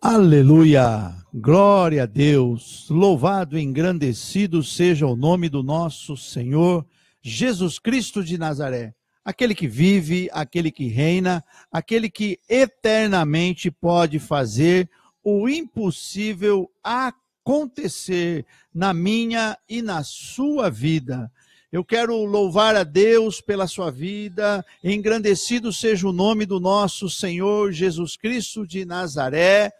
Aleluia! Glória a Deus! Louvado e engrandecido seja o nome do nosso Senhor Jesus Cristo de Nazaré. Aquele que vive, aquele que reina, aquele que eternamente pode fazer o impossível acontecer na minha e na sua vida. Eu quero louvar a Deus pela sua vida. Engrandecido seja o nome do nosso Senhor Jesus Cristo de Nazaré.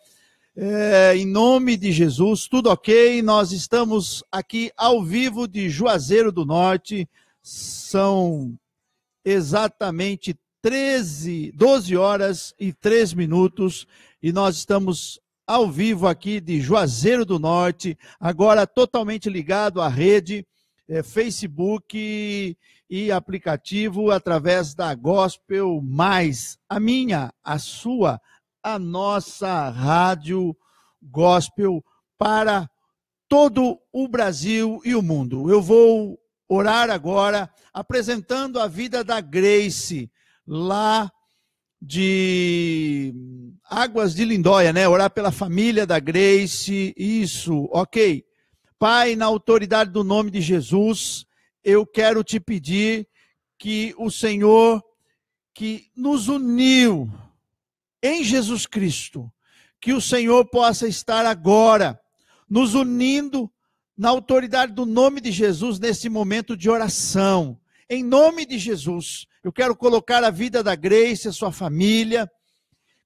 É, em nome de Jesus, tudo ok? Nós estamos aqui ao vivo de Juazeiro do Norte. São exatamente 13, 12 horas e 3 minutos e nós estamos ao vivo aqui de Juazeiro do Norte, agora totalmente ligado à rede é, Facebook e aplicativo através da Gospel Mais, a minha, a sua, a nossa rádio gospel para todo o Brasil e o mundo. Eu vou orar agora apresentando a vida da Grace lá de Águas de Lindóia, né? Orar pela família da Grace, isso, ok. Pai, na autoridade do nome de Jesus, eu quero te pedir que o Senhor que nos uniu em Jesus Cristo, que o Senhor possa estar agora nos unindo na autoridade do nome de Jesus nesse momento de oração. Em nome de Jesus, eu quero colocar a vida da Grace, a sua família,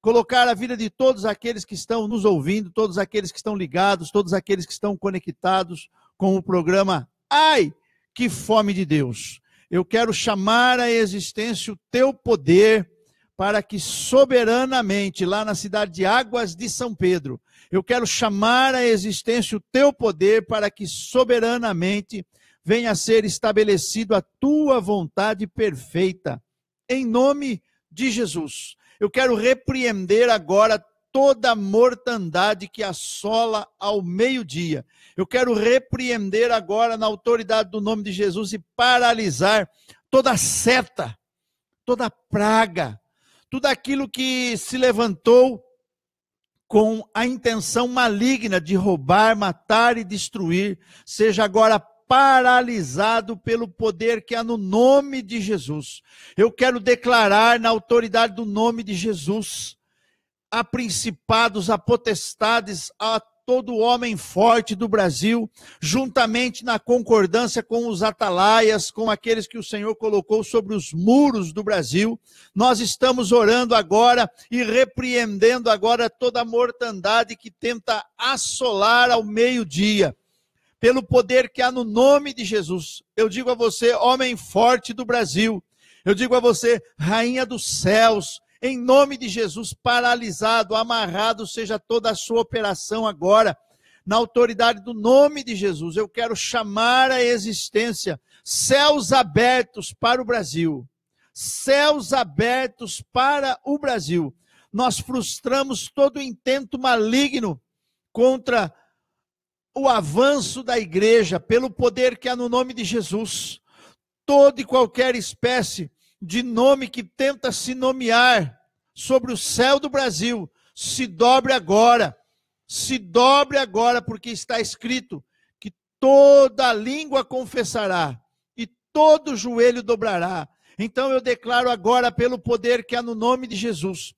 colocar a vida de todos aqueles que estão nos ouvindo, todos aqueles que estão ligados, todos aqueles que estão conectados com o programa Ai, que fome de Deus. Eu quero chamar à existência o teu poder para que soberanamente, lá na cidade de Águas de São Pedro, eu quero chamar à existência o teu poder para que soberanamente venha a ser estabelecido a tua vontade perfeita. Em nome de Jesus. Eu quero repreender agora toda mortandade que assola ao meio-dia. Eu quero repreender agora na autoridade do nome de Jesus e paralisar toda seta, toda praga, tudo aquilo que se levantou com a intenção maligna de roubar, matar e destruir, seja agora paralisado pelo poder que há no nome de Jesus. Eu quero declarar na autoridade do nome de Jesus a principados, a potestades, a todo homem forte do Brasil, juntamente na concordância com os atalaias, com aqueles que o Senhor colocou sobre os muros do Brasil. Nós estamos orando agora e repreendendo agora toda a mortandade que tenta assolar ao meio-dia. Pelo poder que há no nome de Jesus. Eu digo a você, homem forte do Brasil. Eu digo a você, rainha dos céus, em nome de Jesus, paralisado, amarrado seja toda a sua operação agora. Na autoridade do nome de Jesus, eu quero chamar a existência céus abertos para o Brasil. Céus abertos para o Brasil. Nós frustramos todo o intento maligno contra o avanço da igreja pelo poder que há no nome de Jesus. Toda e qualquer espécie de nome que tenta se nomear sobre o céu do Brasil, se dobre agora. Se dobre agora, porque está escrito que toda língua confessará e todo joelho dobrará. Então eu declaro agora, pelo poder que há no nome de Jesus,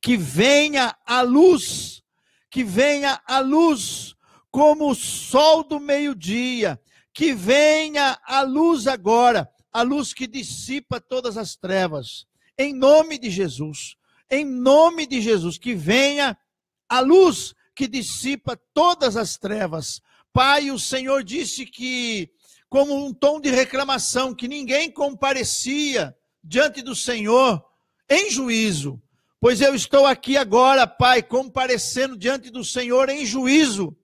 que venha a luz, que venha a luz como o sol do meio-dia, que venha a luz agora a luz que dissipa todas as trevas. Em nome de Jesus, em nome de Jesus, que venha a luz que dissipa todas as trevas. Pai, o Senhor disse que, como um tom de reclamação, que ninguém comparecia diante do Senhor em juízo. Pois eu estou aqui agora, Pai, comparecendo diante do Senhor em juízo,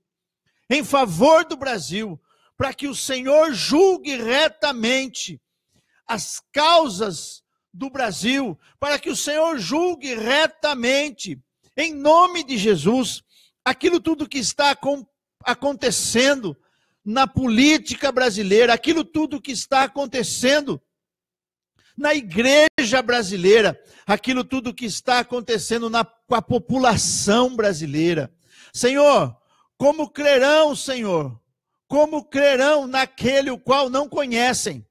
em favor do Brasil, para que o Senhor julgue retamente as causas do Brasil, para que o Senhor julgue retamente, em nome de Jesus, aquilo tudo que está acontecendo na política brasileira, aquilo tudo que está acontecendo na igreja brasileira, aquilo tudo que está acontecendo na, com a população brasileira. Senhor, como crerão, Senhor? Como crerão naquele o qual não conhecem?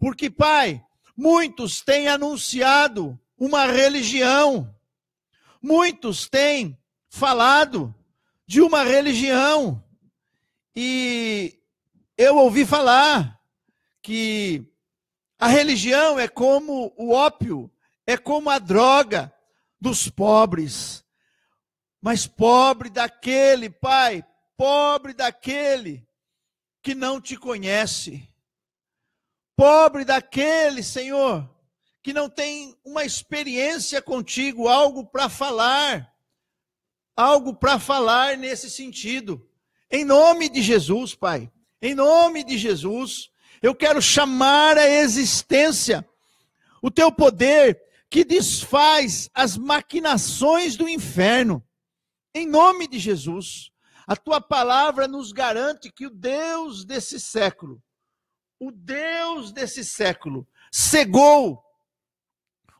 Porque, Pai, muitos têm anunciado uma religião, muitos têm falado de uma religião, e eu ouvi falar que a religião é como o ópio, é como a droga dos pobres. Mas pobre daquele, Pai, pobre daquele que não te conhece. Pobre daquele, Senhor, que não tem uma experiência contigo, algo para falar. Algo para falar nesse sentido. Em nome de Jesus, Pai. Em nome de Jesus, eu quero chamar a existência o teu poder que desfaz as maquinações do inferno. Em nome de Jesus, a tua palavra nos garante que o Deus desse século, o Deus desse século, cegou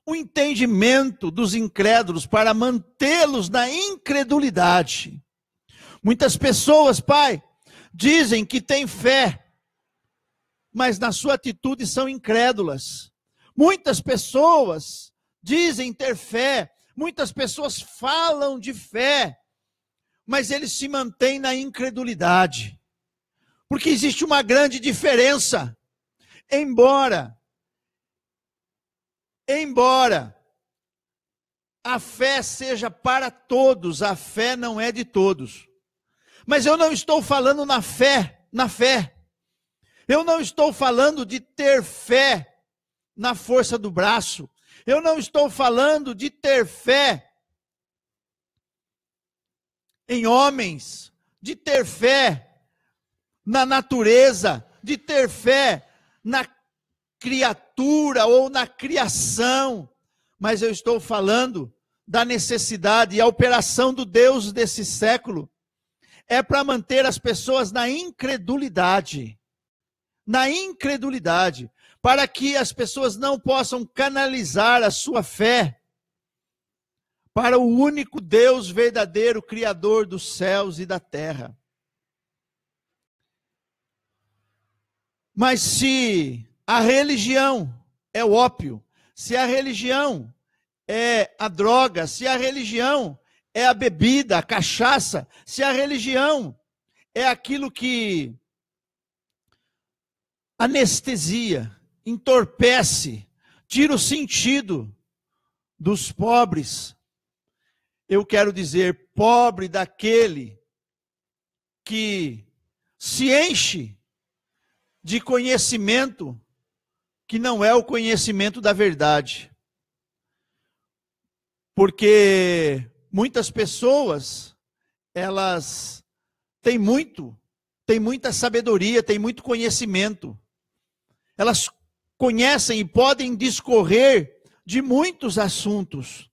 o entendimento dos incrédulos para mantê-los na incredulidade. Muitas pessoas, Pai, dizem que têm fé, mas na sua atitude são incrédulas. Muitas pessoas dizem ter fé, muitas pessoas falam de fé, mas eles se mantêm na incredulidade. Porque existe uma grande diferença. Embora, embora a fé seja para todos, a fé não é de todos. Mas eu não estou falando na fé, na fé. Eu não estou falando de ter fé na força do braço. Eu não estou falando de ter fé em homens, de ter fé na natureza, de ter fé na criatura ou na criação, mas eu estou falando da necessidade e a operação do Deus desse século é para manter as pessoas na incredulidade. Na incredulidade. Para que as pessoas não possam canalizar a sua fé para o único Deus verdadeiro, Criador dos céus e da terra. Mas se a religião é o ópio, se a religião é a droga, se a religião é a bebida, a cachaça, se a religião é aquilo que anestesia, entorpece, tira o sentido dos pobres. Eu quero dizer, pobre daquele que se enche de conhecimento que não é o conhecimento da verdade. Porque muitas pessoas, elas têm muito, têm muita sabedoria, têm muito conhecimento. Elas conhecem e podem discorrer de muitos assuntos.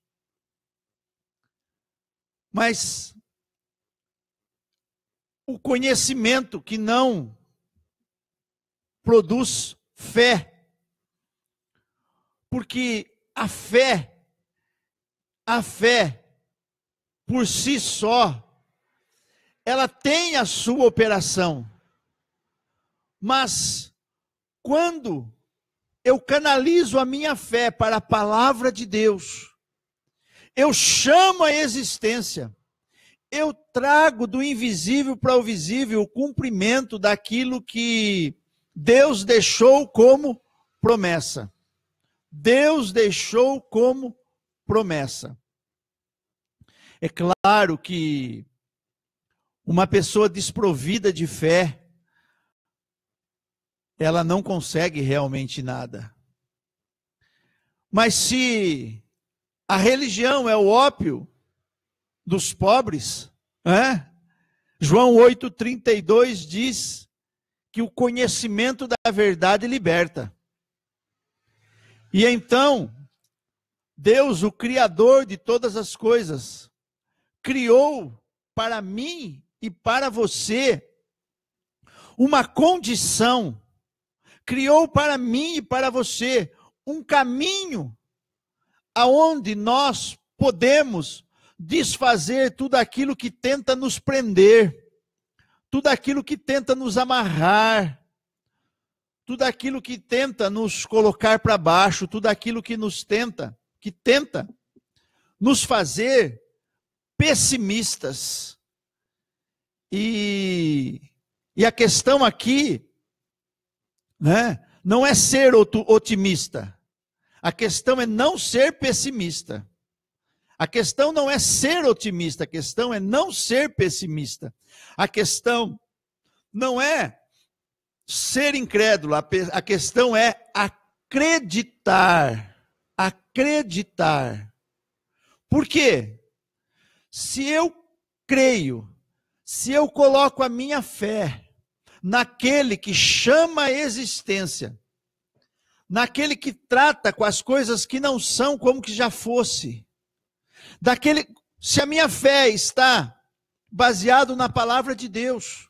Mas o conhecimento que não produz fé, porque a fé, a fé por si só, ela tem a sua operação. Mas quando eu canalizo a minha fé para a palavra de Deus, eu chamo a existência, eu trago do invisível para o visível o cumprimento daquilo que Deus deixou como promessa. Deus deixou como promessa. É claro que uma pessoa desprovida de fé, ela não consegue realmente nada. Mas se a religião é o ópio dos pobres, é? João 8,32 diz que o conhecimento da verdade liberta. E então, Deus, o Criador de todas as coisas, criou para mim e para você uma condição, criou para mim e para você um caminho aonde nós podemos desfazer tudo aquilo que tenta nos prender, tudo aquilo que tenta nos amarrar, tudo aquilo que tenta nos colocar para baixo, tudo aquilo que nos tenta, que tenta nos fazer pessimistas. E, e a questão aqui, né, não é ser otimista. A questão é não ser pessimista. A questão não é ser otimista, a questão é não ser pessimista. A questão não é ser incrédulo, a questão é acreditar. Acreditar. Por quê? Se eu creio, se eu coloco a minha fé naquele que chama a existência, naquele que trata com as coisas que não são como que já fosse, daquele, se a minha fé está baseado na palavra de Deus,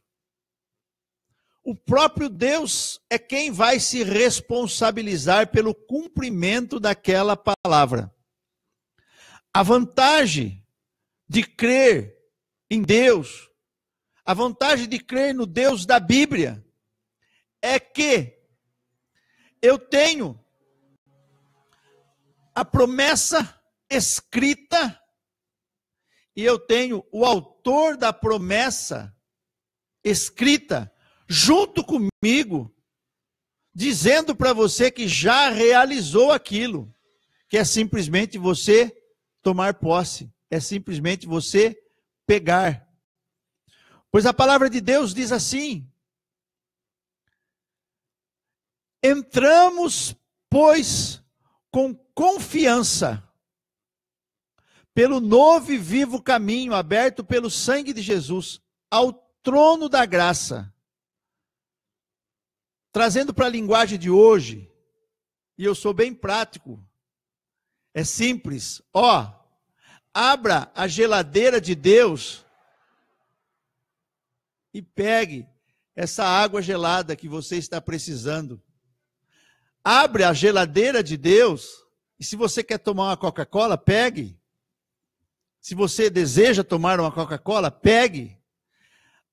o próprio Deus é quem vai se responsabilizar pelo cumprimento daquela palavra. A vantagem de crer em Deus, a vantagem de crer no Deus da Bíblia, é que eu tenho a promessa escrita e eu tenho o autor da promessa escrita junto comigo, dizendo para você que já realizou aquilo, que é simplesmente você tomar posse, é simplesmente você pegar. Pois a palavra de Deus diz assim: Entramos, pois, com confiança pelo novo e vivo caminho aberto pelo sangue de Jesus ao trono da graça. Trazendo para a linguagem de hoje, e eu sou bem prático, é simples. Ó, abra a geladeira de Deus e pegue essa água gelada que você está precisando. Abre a geladeira de Deus e se você quer tomar uma Coca-Cola, pegue. Se você deseja tomar uma Coca-Cola, pegue.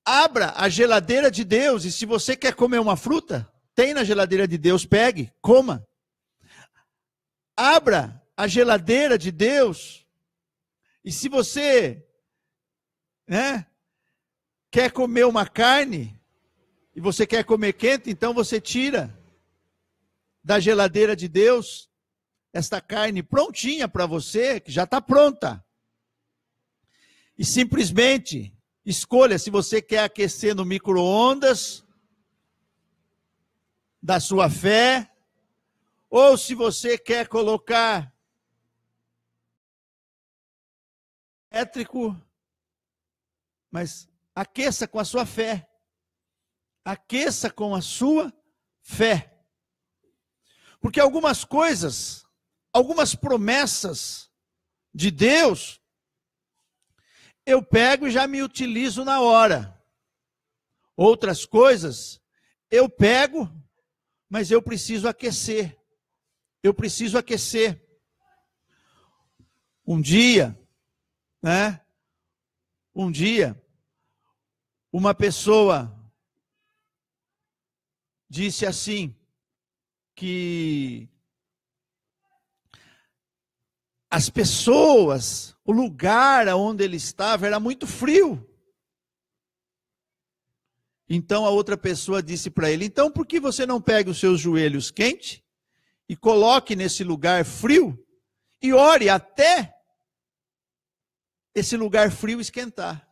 Abra a geladeira de Deus e se você quer comer uma fruta, tem na geladeira de Deus, pegue, coma. Abra a geladeira de Deus e se você né, quer comer uma carne e você quer comer quente, então você tira da geladeira de Deus esta carne prontinha para você, que já está pronta e simplesmente escolha se você quer aquecer no micro-ondas da sua fé, ou se você quer colocar elétrico, mas aqueça com a sua fé. Aqueça com a sua fé. Porque algumas coisas, algumas promessas de Deus, eu pego e já me utilizo na hora. Outras coisas, eu pego, mas eu preciso aquecer. Eu preciso aquecer. Um dia, né? Um dia, uma pessoa disse assim que as pessoas, o lugar onde ele estava era muito frio. Então a outra pessoa disse para ele: Então por que você não pega os seus joelhos quentes e coloque nesse lugar frio e ore até esse lugar frio esquentar?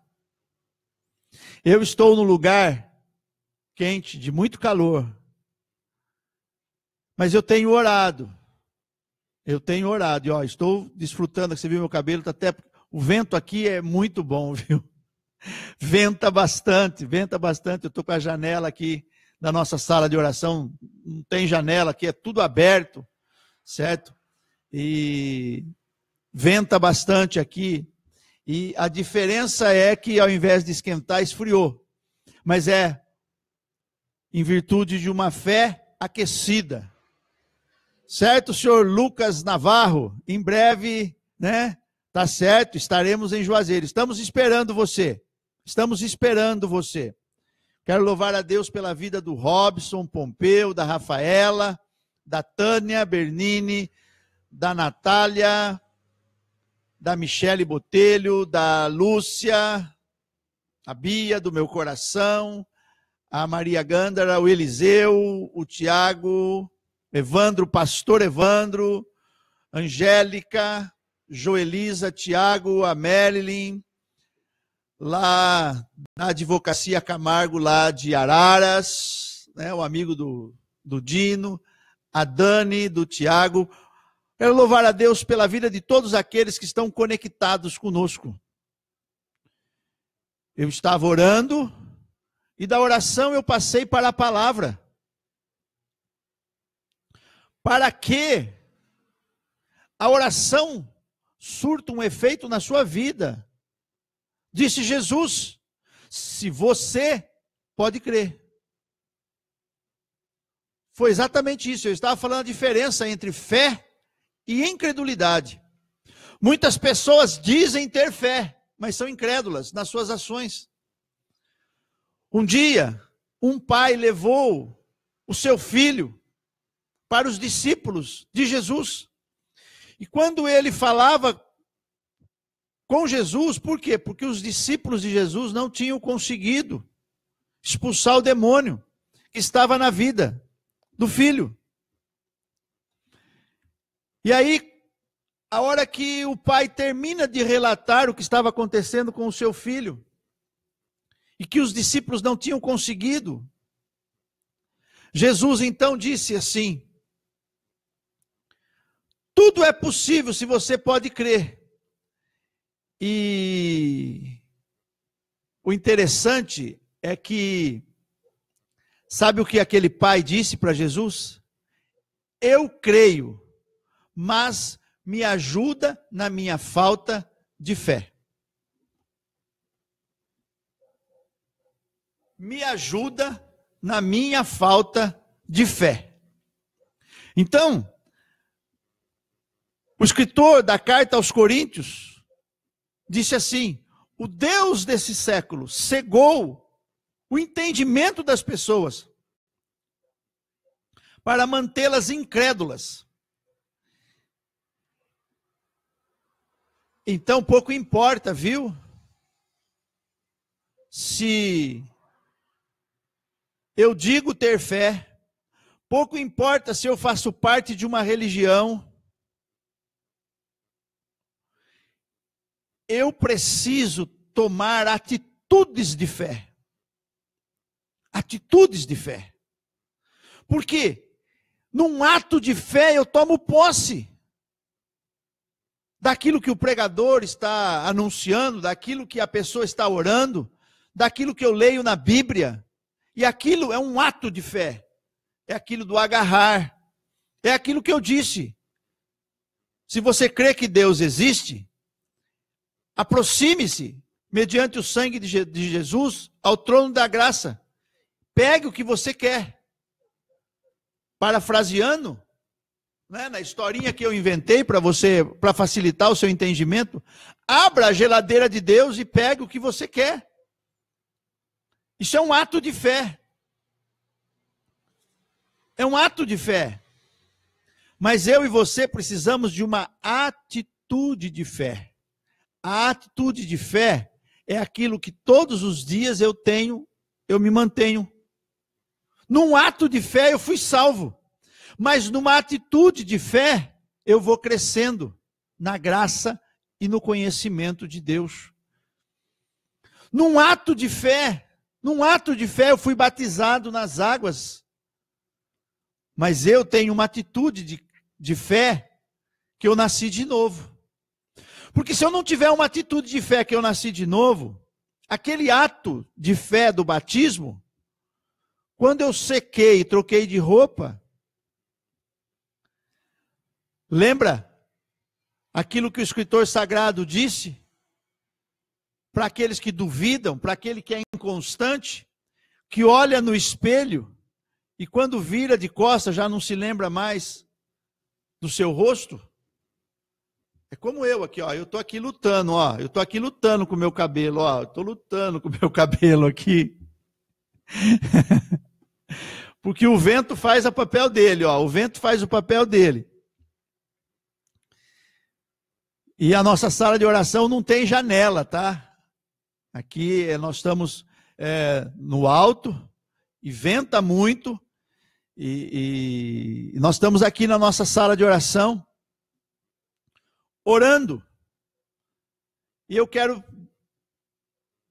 Eu estou no lugar quente, de muito calor, mas eu tenho orado eu tenho orado e ó, estou desfrutando, você viu meu cabelo, tá até o vento aqui é muito bom, viu? Venta bastante, venta bastante. Eu estou com a janela aqui da nossa sala de oração, não tem janela aqui, é tudo aberto, certo? E venta bastante aqui. E a diferença é que ao invés de esquentar, esfriou. Mas é em virtude de uma fé aquecida Certo, senhor Lucas Navarro? Em breve, né? Tá certo, estaremos em Juazeiro. Estamos esperando você. Estamos esperando você. Quero louvar a Deus pela vida do Robson Pompeu, da Rafaela, da Tânia Bernini, da Natália, da Michele Botelho, da Lúcia, a Bia do meu coração, a Maria Gândara, o Eliseu, o Tiago, Evandro, pastor Evandro, Angélica, Joelisa, Tiago, a Marilyn, lá na Advocacia Camargo, lá de Araras, né, o amigo do, do Dino, a Dani, do Tiago. Quero louvar a Deus pela vida de todos aqueles que estão conectados conosco. Eu estava orando e da oração eu passei para a palavra. Para que a oração surta um efeito na sua vida. Disse Jesus: se você pode crer. Foi exatamente isso. Eu estava falando a diferença entre fé e incredulidade. Muitas pessoas dizem ter fé, mas são incrédulas nas suas ações. Um dia, um pai levou o seu filho para os discípulos de Jesus. E quando ele falava com Jesus, por quê? Porque os discípulos de Jesus não tinham conseguido expulsar o demônio que estava na vida do filho. E aí, a hora que o pai termina de relatar o que estava acontecendo com o seu filho, e que os discípulos não tinham conseguido, Jesus então disse assim: Tudo é possível se você pode crer. E o interessante é que, sabe o que aquele pai disse para Jesus? Eu creio, mas me ajuda na minha falta de fé. Me ajuda na minha falta de fé. Então, o escritor da carta aos Coríntios disse assim: o Deus desse século cegou o entendimento das pessoas para mantê-las incrédulas. Então pouco importa, viu? Se eu digo ter fé, pouco importa se eu faço parte de uma religião, eu preciso tomar atitudes de fé. Atitudes de fé. Porque num ato de fé eu tomo posse daquilo que o pregador está anunciando, daquilo que a pessoa está orando, daquilo que eu leio na Bíblia. E aquilo é um ato de fé. É aquilo do agarrar. É aquilo que eu disse. Se você crê que Deus existe, Aproxime-se, mediante o sangue de Jesus, ao trono da graça. Pegue o que você quer. Parafraseando, né, na historinha que eu inventei para você, para facilitar o seu entendimento, abra a geladeira de Deus e pegue o que você quer. Isso é um ato de fé. É um ato de fé. Mas eu e você precisamos de uma atitude de fé. A atitude de fé é aquilo que todos os dias eu tenho, eu me mantenho. Num ato de fé eu fui salvo, mas numa atitude de fé eu vou crescendo na graça e no conhecimento de Deus. Num ato de fé, num ato de fé eu fui batizado nas águas, mas eu tenho uma atitude de, de fé que eu nasci de novo. Porque se eu não tiver uma atitude de fé que eu nasci de novo, aquele ato de fé do batismo, quando eu sequei e troquei de roupa, lembra aquilo que o escritor sagrado disse? Para aqueles que duvidam, para aquele que é inconstante, que olha no espelho e quando vira de costas já não se lembra mais do seu rosto. É como eu aqui, ó. Eu tô aqui lutando, ó. Eu tô aqui lutando com o meu cabelo, ó. Eu tô lutando com o meu cabelo aqui. Porque o vento faz o papel dele, ó. O vento faz o papel dele. E a nossa sala de oração não tem janela, tá? Aqui eh, nós estamos é, no alto e venta muito. E, e, nós estamos aqui na nossa sala de oração, orando. E eu quero,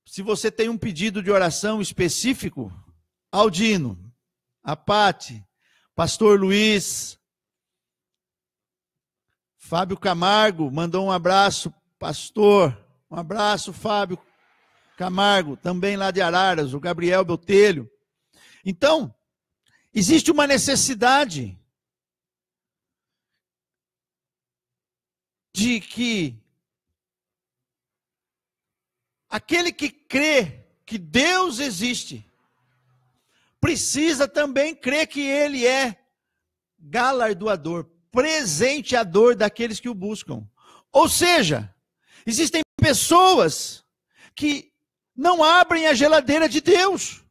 se você tem um pedido de oração específico, Aldino, a Pati, Pastor Luiz, Fábio Camargo mandou um abraço, pastor. Um abraço, Fábio Camargo, também lá de Araras, o Gabriel Botelho. Então, existe uma necessidade de que aquele que crê que Deus existe, precisa também crer que Ele é galardoador, presenteador daqueles que o buscam. Ou seja, existem pessoas que não abrem a geladeira de Deus.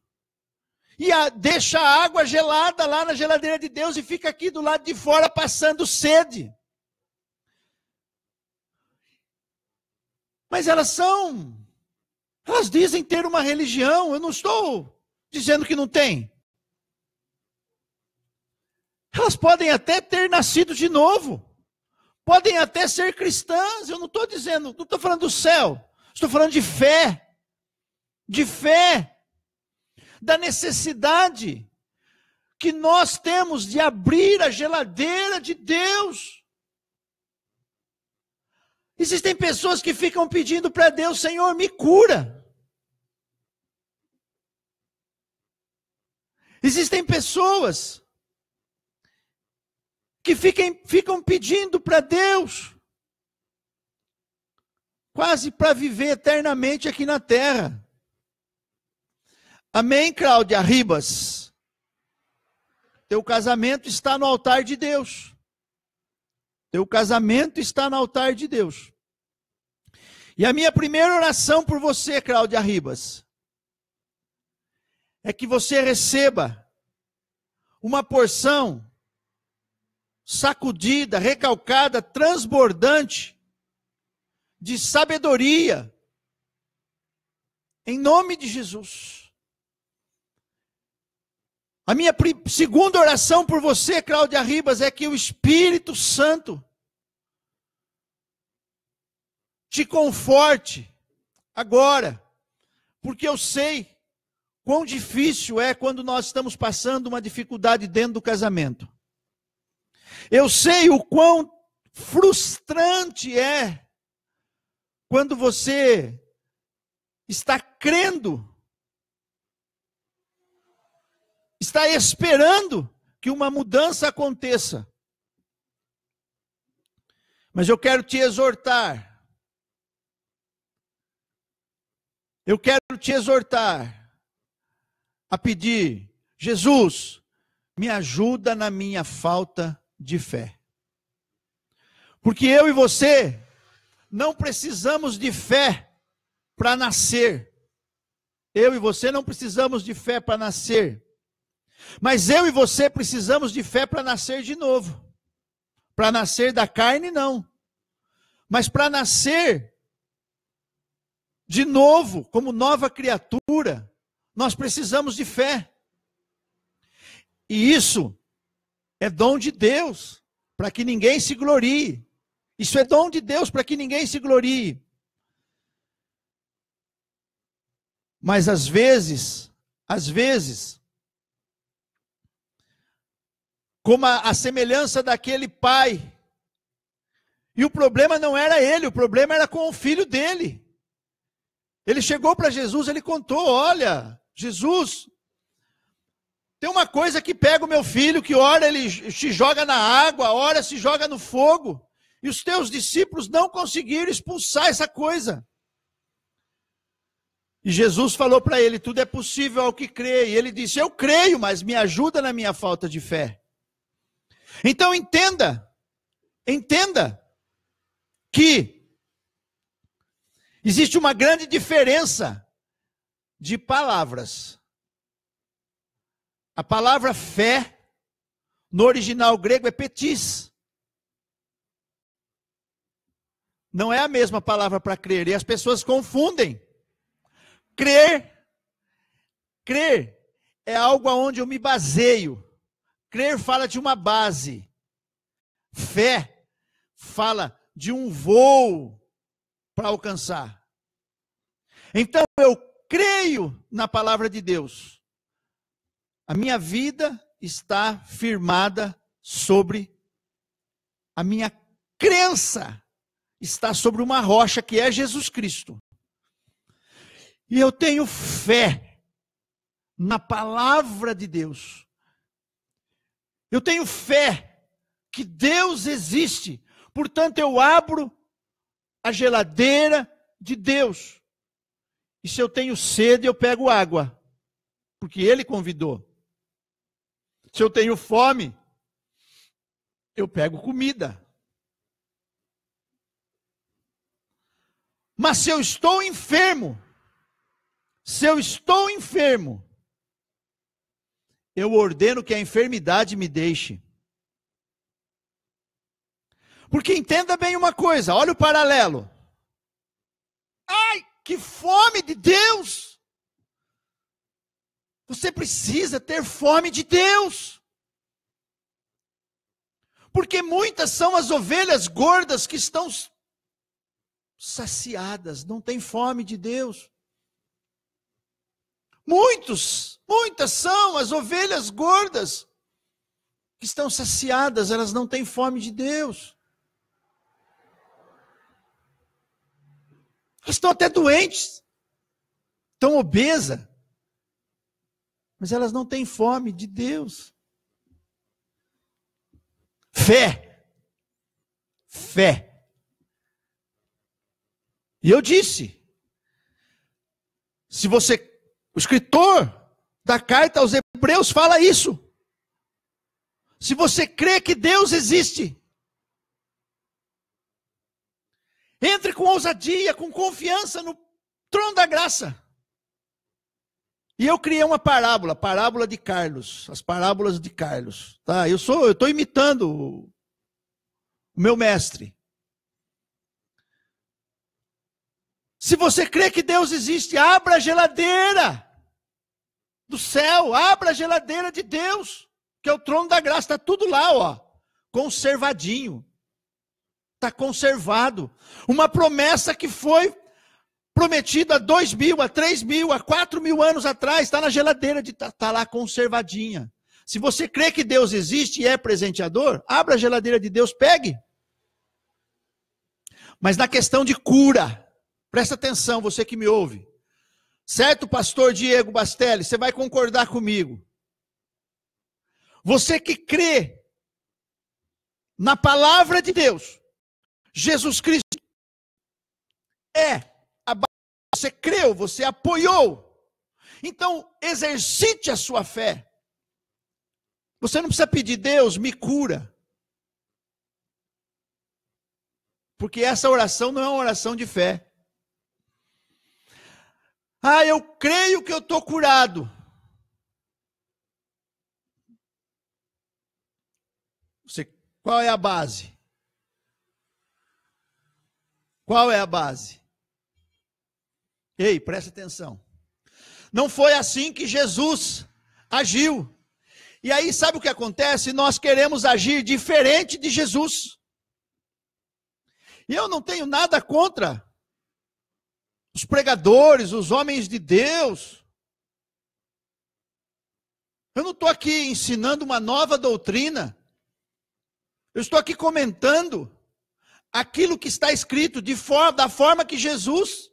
E a, deixa a água gelada lá na geladeira de Deus e fica aqui do lado de fora passando sede. Mas elas são, elas dizem ter uma religião, eu não estou dizendo que não tem. Elas podem até ter nascido de novo, podem até ser cristãs, eu não estou dizendo, não estou falando do céu, estou falando de fé de fé, da necessidade que nós temos de abrir a geladeira de Deus. Existem pessoas que ficam pedindo para Deus, Senhor, me cura. Existem pessoas que fiquem, ficam pedindo para Deus, quase para viver eternamente aqui na terra. Amém, Cláudia Ribas? Teu casamento está no altar de Deus. Teu casamento está no altar de Deus. E a minha primeira oração por você, Cláudia Ribas, é que você receba uma porção sacudida, recalcada, transbordante de sabedoria, em nome de Jesus. A minha segunda oração por você, Cláudia Ribas, é que o Espírito Santo te conforte agora, porque eu sei quão difícil é quando nós estamos passando uma dificuldade dentro do casamento. Eu sei o quão frustrante é quando você está crendo está esperando que uma mudança aconteça. Mas eu quero te exortar. Eu quero te exortar a pedir: Jesus, me ajuda na minha falta de fé. Porque eu e você não precisamos de fé para nascer. Eu e você não precisamos de fé para nascer. Mas eu e você precisamos de fé para nascer de novo. Para nascer da carne, não. Mas para nascer de novo, como nova criatura, nós precisamos de fé. E isso é dom de Deus, para que ninguém se glorie. Isso é dom de Deus para que ninguém se glorie. Mas às vezes, às vezes, como a, a semelhança daquele pai. E o problema não era ele, o problema era com o filho dele. Ele chegou para Jesus, ele contou: Olha, Jesus, tem uma coisa que pega o meu filho, que ora ele se joga na água, ora se joga no fogo. E os teus discípulos não conseguiram expulsar essa coisa. E Jesus falou para ele: Tudo é possível ao que crê. E ele disse: Eu creio, mas me ajuda na minha falta de fé. Então entenda entenda que existe uma grande diferença de palavras. A palavra fé, no original grego, é petis. Não é a mesma palavra para crer, e as pessoas confundem. Crer, crer é algo aonde eu me baseio. Crer fala de uma base. Fé fala de um voo para alcançar. Então eu creio na palavra de Deus. A minha vida está firmada sobre a minha crença está sobre uma rocha que é Jesus Cristo. E eu tenho fé na palavra de Deus. Eu tenho fé que Deus existe. Portanto, eu abro a geladeira de Deus. E se eu tenho sede, eu pego água, porque Ele convidou. Se eu tenho fome, eu pego comida. Mas se eu estou enfermo, se eu estou enfermo, eu ordeno que a enfermidade me deixe. Porque entenda bem uma coisa, olha o paralelo. Ai, que fome de Deus! Você precisa ter fome de Deus. Porque muitas são as ovelhas gordas que estão saciadas, não têm fome de Deus. Muitos, muitas são as ovelhas gordas que estão saciadas, elas não têm fome de Deus. Elas estão até doentes, estão obesas, mas elas não têm fome de Deus. Fé. Fé. E eu disse: se você, o escritor da carta aos Hebreus fala isso. Se você crê que Deus existe, Entre com ousadia, com confiança no trono da graça. E eu criei uma parábola, parábola de Carlos, as parábolas de Carlos. Tá? Eu sou, eu estou imitando o meu mestre. Se você crê que Deus existe, abra a geladeira do céu, abra a geladeira de Deus, que é o trono da graça, está tudo lá, ó, conservadinho está conservado. Uma promessa que foi prometida há dois mil, há três mil, há quatro mil anos atrás, está na geladeira, está tá lá conservadinha. Se você crê que Deus existe e é presenteador, abra a geladeira de Deus, pegue. Mas na questão de cura, presta atenção, você que me ouve. Certo, pastor Diego Bastelli, você vai concordar comigo. Você que crê na palavra de Deus, Jesus Cristo é a base. Você creu, você apoiou. Então, exercite a sua fé. Você não precisa pedir, Deus, me cura. Porque essa oração não é uma oração de fé. Ah, eu creio que eu estou curado. Você, qual é a base? Qual é a base? Ei, presta atenção. Não foi assim que Jesus agiu. E aí, sabe o que acontece? Nós queremos agir diferente de Jesus. E eu não tenho nada contra os pregadores, os homens de Deus. Eu não estou aqui ensinando uma nova doutrina. Eu estou aqui comentando aquilo que está escrito de forma, da forma que Jesus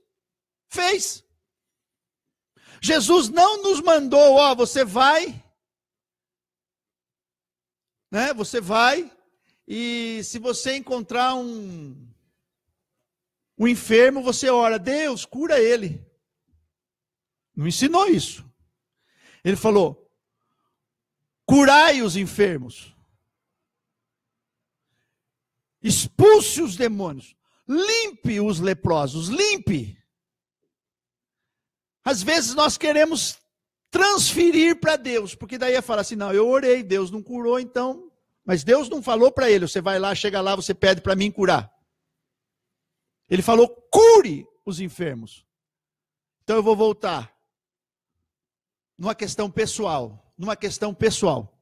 fez. Jesus não nos mandou, ó, você vai, né? Você vai e se você encontrar um um enfermo, você ora, Deus, cura ele. Não ensinou isso. Ele falou: curai os enfermos. expulse os demônios, limpe os leprosos, limpe. Às vezes nós queremos transferir para Deus, porque daí é falar assim: não, eu orei, Deus não curou, então. Mas Deus não falou para ele: você vai lá, chega lá, você pede para mim curar. Ele falou: cure os enfermos. Então eu vou voltar numa questão pessoal, numa questão pessoal.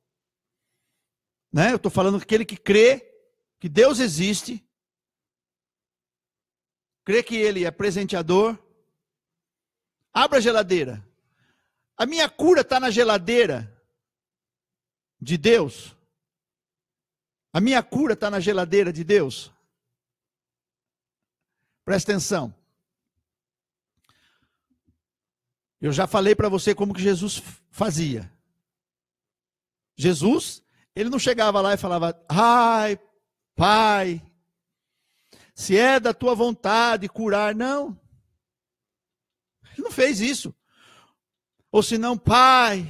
Né? Eu estou falando aquele que crê que Deus existe, crê que Ele é presenteador. Abra a geladeira. A minha cura está na geladeira de Deus. A minha cura está na geladeira de Deus. Presta atenção. Eu já falei para você como que Jesus fazia. Jesus, ele não chegava lá e falava: "Ai, Pai, se é da tua vontade curar", não. Ele não fez isso. Ou se não, pai,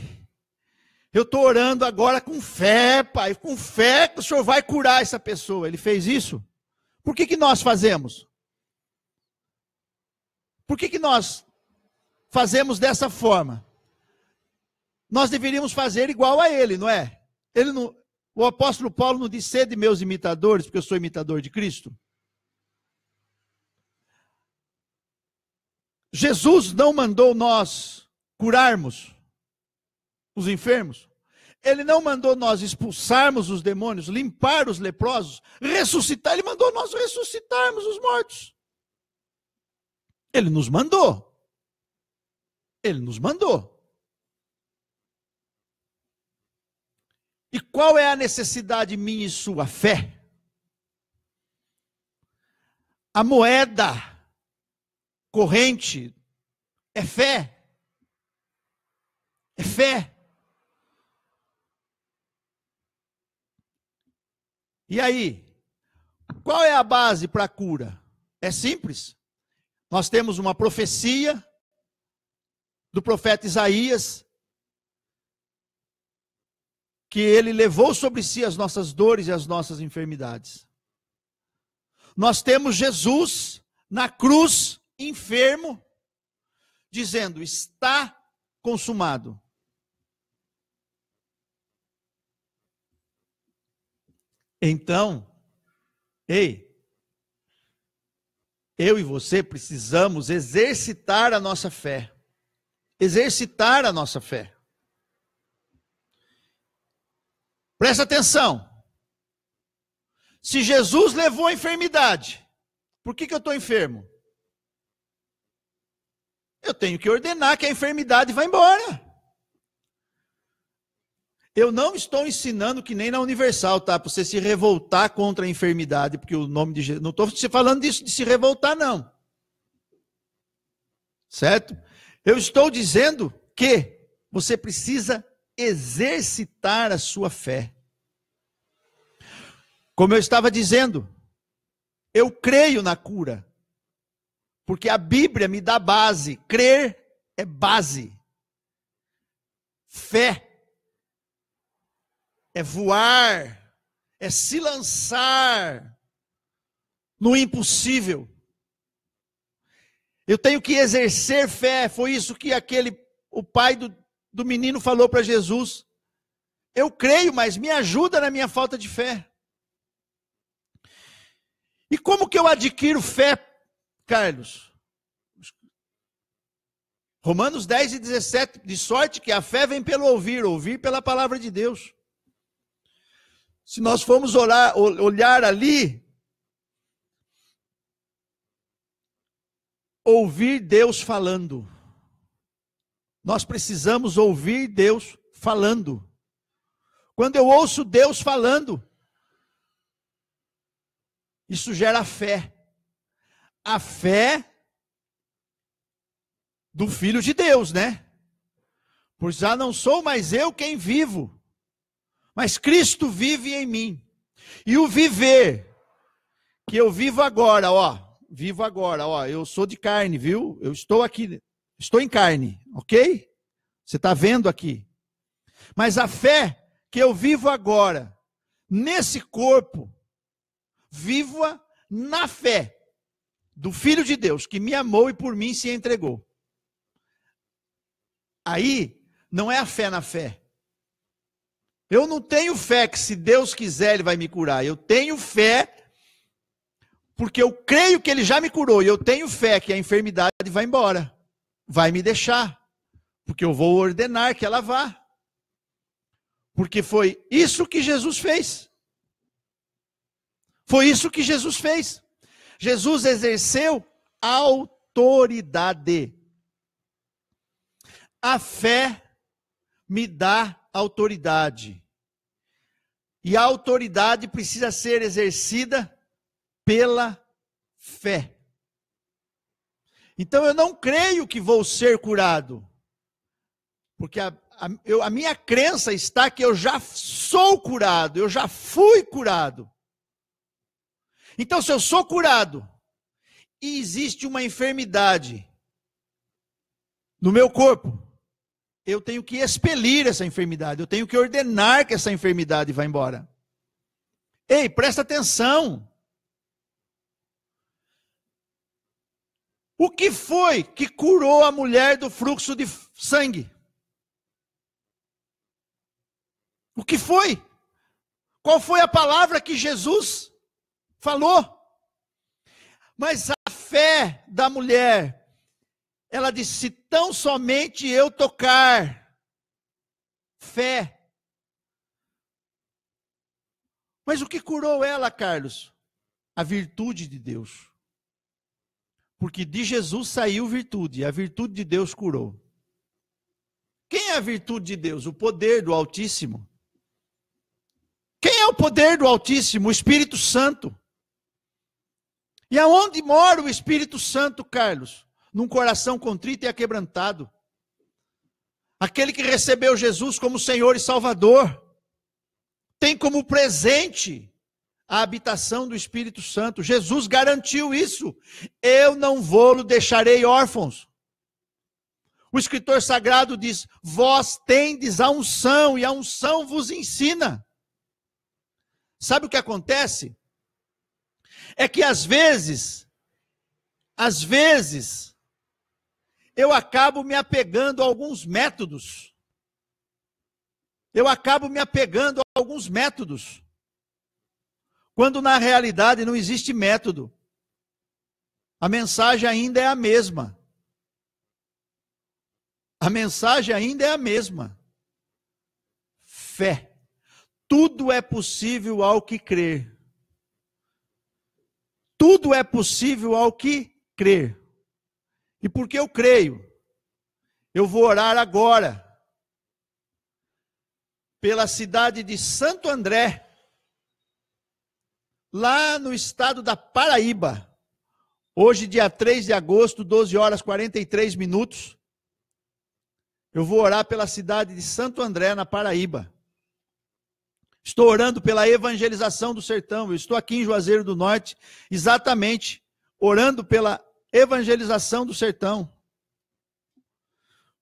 eu estou orando agora com fé, pai, com fé que o senhor vai curar essa pessoa. Ele fez isso? Por que, que nós fazemos? Por que, que nós fazemos dessa forma? Nós deveríamos fazer igual a ele, não é? Ele não, o apóstolo Paulo não disse de meus imitadores, porque eu sou imitador de Cristo. Jesus não mandou nós curarmos os enfermos. Ele não mandou nós expulsarmos os demônios, limpar os leprosos, ressuscitar. Ele mandou nós ressuscitarmos os mortos. Ele nos mandou. Ele nos mandou. E qual é a necessidade minha e sua? Fé. A moeda corrente é fé. É fé. E aí? Qual é a base para a cura? É simples. Nós temos uma profecia do profeta Isaías que ele levou sobre si as nossas dores e as nossas enfermidades. Nós temos Jesus na cruz, enfermo, dizendo: está consumado. Então, ei, eu e você precisamos exercitar a nossa fé. Exercitar a nossa fé. Presta atenção. Se Jesus levou a enfermidade, por que, que eu estou enfermo? Eu tenho que ordenar que a enfermidade vá embora. Eu não estou ensinando que nem na Universal, tá? Para você se revoltar contra a enfermidade, porque o nome de Jesus. Não estou falando disso de se revoltar, não. Certo? Eu estou dizendo que você precisa exercitar a sua fé. Como eu estava dizendo, eu creio na cura, porque a Bíblia me dá base. Crer é base. Fé é voar, é se lançar no impossível. Eu tenho que exercer fé, foi isso que aquele o pai do, do menino falou para Jesus. Eu creio, mas me ajuda na minha falta de fé. E como que eu adquiro fé, Carlos? Romanos 10 e 17, de sorte que a fé vem pelo ouvir, ouvir pela palavra de Deus. Se nós formos orar, olhar ali, ouvir Deus falando. Nós precisamos ouvir Deus falando. Quando eu ouço Deus falando, isso gera fé. A fé do Filho de Deus, né? Pois já não sou mais eu quem vivo, mas Cristo vive em mim. E o viver que eu vivo agora, ó, vivo agora, ó, eu sou de carne, viu? Eu estou aqui, estou em carne, ok? Você está vendo aqui. Mas a fé que eu vivo agora, nesse corpo, viva na fé do Filho de Deus, que me amou e por mim se entregou. Aí, não é a fé na fé. Eu não tenho fé que se Deus quiser ele vai me curar. Eu tenho fé porque eu creio que ele já me curou e eu tenho fé que a enfermidade vai embora. Vai me deixar. Porque eu vou ordenar que ela vá. Porque foi isso que Jesus fez. Foi isso que Jesus fez. Jesus exerceu autoridade. A fé me dá autoridade. E a autoridade precisa ser exercida pela fé. Então eu não creio que vou ser curado, porque a, a, eu, a minha crença está que eu já sou curado, eu já fui curado. Então, se eu sou curado e existe uma enfermidade no meu corpo, eu tenho que expelir essa enfermidade, eu tenho que ordenar que essa enfermidade vá embora. Ei, presta atenção. O que foi que curou a mulher do fluxo de sangue? O que foi? Qual foi a palavra que Jesus falou. Mas a fé da mulher, ela disse: tão somente eu tocar. Fé. Mas o que curou ela, Carlos? A virtude de Deus. Porque de Jesus saiu virtude, a virtude de Deus curou. Quem é a virtude de Deus? O poder do Altíssimo. Quem é o poder do Altíssimo? O Espírito Santo. E aonde mora o Espírito Santo, Carlos? Num coração contrito e aquebrantado. Aquele que recebeu Jesus como Senhor e Salvador. Tem como presente a habitação do Espírito Santo. Jesus garantiu isso. Eu não vou deixarei órfãos. O escritor sagrado diz: Vós tendes a unção, e a unção vos ensina. Sabe o que acontece? é que às vezes, às vezes, eu acabo me apegando a alguns métodos. Eu acabo me apegando a alguns métodos. Quando na realidade não existe método. A mensagem ainda é a mesma. A mensagem ainda é a mesma. Fé. Tudo é possível ao que crer. Tudo é possível ao que crer. E porque eu creio, eu vou orar agora pela cidade de Santo André, lá no estado da Paraíba. Hoje, dia 3 de agosto, 12 horas 43 minutos. Eu vou orar pela cidade de Santo André, na Paraíba. Estou orando pela evangelização do sertão. Eu estou aqui em Juazeiro do Norte, exatamente orando pela evangelização do sertão.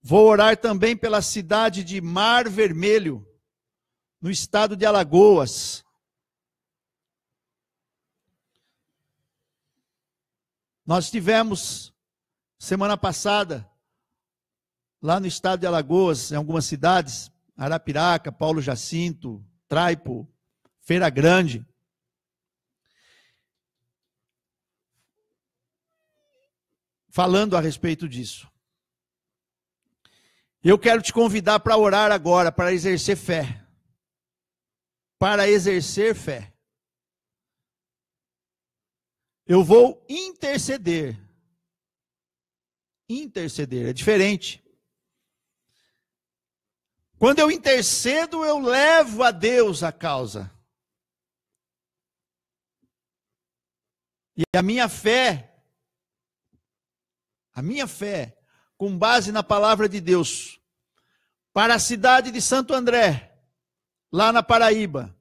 Vou orar também pela cidade de Mar Vermelho, no estado de Alagoas. Nós tivemos semana passada lá no estado de Alagoas, em algumas cidades, Arapiraca, Paulo Jacinto, Traipo, Feira Grande. Falando a respeito disso. Eu quero te convidar para orar agora, para exercer fé. Para exercer fé. Eu vou interceder. Interceder é diferente. Quando eu intercedo, eu levo a Deus a causa. E a minha fé, a minha fé, com base na palavra de Deus, para a cidade de Santo André, lá na Paraíba,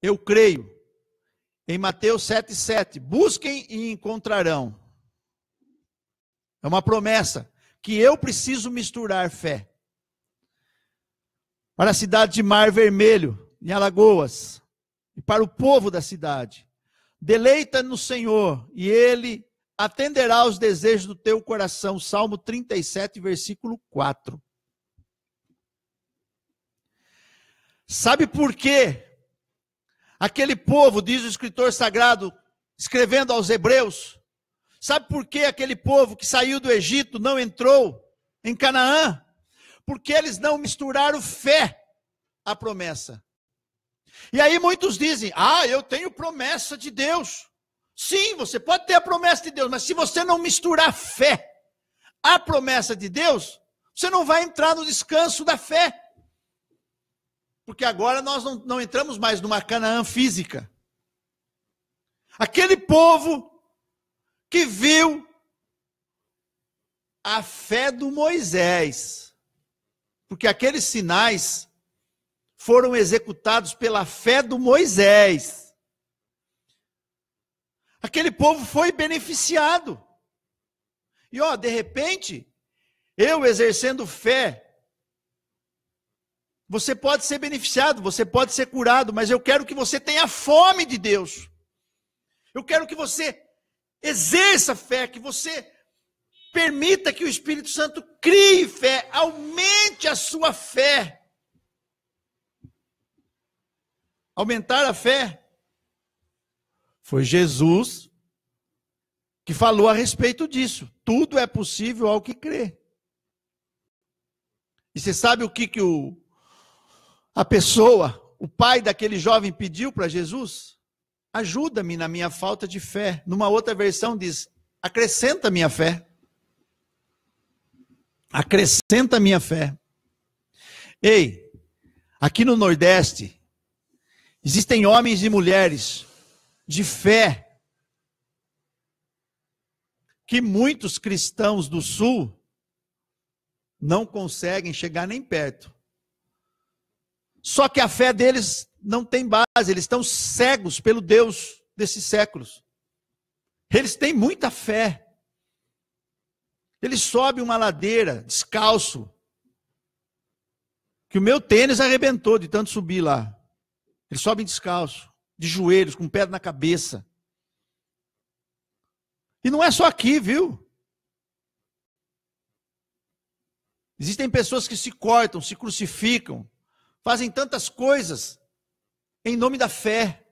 eu creio em Mateus 7,7: busquem e encontrarão. É uma promessa que eu preciso misturar fé para a cidade de Mar Vermelho, em Alagoas. e para o povo da cidade. Deleita no Senhor, e ele atenderá aos desejos do teu coração. Salmo 37, versículo 4. Sabe por quê? Aquele povo, diz o escritor sagrado, escrevendo aos Hebreus, sabe por que aquele povo que saiu do Egito não entrou em Canaã? Porque eles não misturaram fé à promessa. E aí muitos dizem: Ah, eu tenho promessa de Deus. Sim, você pode ter a promessa de Deus, mas se você não misturar fé à promessa de Deus, você não vai entrar no descanso da fé. Porque agora nós não, não entramos mais numa Canaã física. Aquele povo que viu a fé do Moisés. Porque aqueles sinais foram executados pela fé do Moisés aquele povo foi beneficiado. E ó, de repente, eu exercendo fé, você pode ser beneficiado, você pode ser curado, mas eu quero que você tenha fome de Deus. Eu quero que você exerça fé, que você permita que o Espírito Santo crie fé, aumente a sua fé. Aumentar a fé foi Jesus que falou a respeito disso. Tudo é possível ao que crê. E você sabe o que, que o, a pessoa, o pai daquele jovem pediu para Jesus? Ajuda-me na minha falta de fé. Numa outra versão diz: acrescenta minha fé. Acrescenta minha fé. Ei, aqui no Nordeste, existem homens e mulheres de fé que muitos cristãos do Sul não conseguem chegar nem perto. Só que a fé deles não tem base, eles estão cegos pelo Deus desses séculos. Eles têm muita fé. Eles sobem uma ladeira descalço. Que o meu tênis arrebentou de tanto subir lá. Eles sobem descalço de joelhos, com pedra na cabeça. E não é só aqui, viu? Existem pessoas que se cortam, se crucificam, fazem tantas coisas em nome da fé.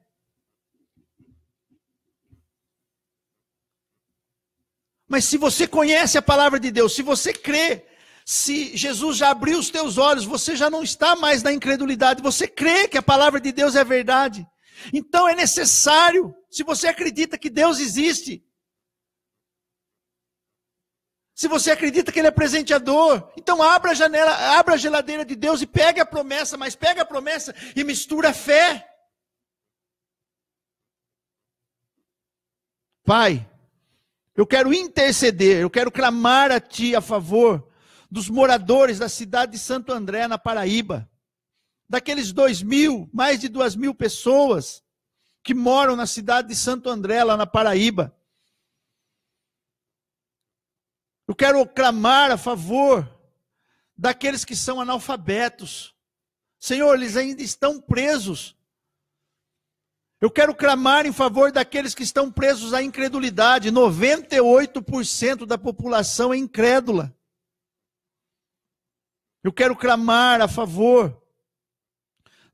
Mas se você conhece a palavra de Deus, se você crê, se Jesus já abriu os teus olhos, você já não está mais na incredulidade, você crê que a palavra de Deus é verdade. Então é necessário, se você acredita que Deus existe, se você acredita que Ele é presenteador, então abra a janela, abra a geladeira de Deus e pegue a promessa, mas pega a promessa e mistura a fé. Pai, eu quero interceder, eu quero clamar a Ti a favor dos moradores da cidade de Santo André, na Paraíba daqueles dois mil, mais de duas mil pessoas que moram na cidade de Santo André, lá na Paraíba. Eu quero clamar a favor daqueles que são analfabetos. Senhor, eles ainda estão presos. Eu quero clamar em favor daqueles que estão presos à incredulidade. 98% da população é incrédula. Eu quero clamar a favor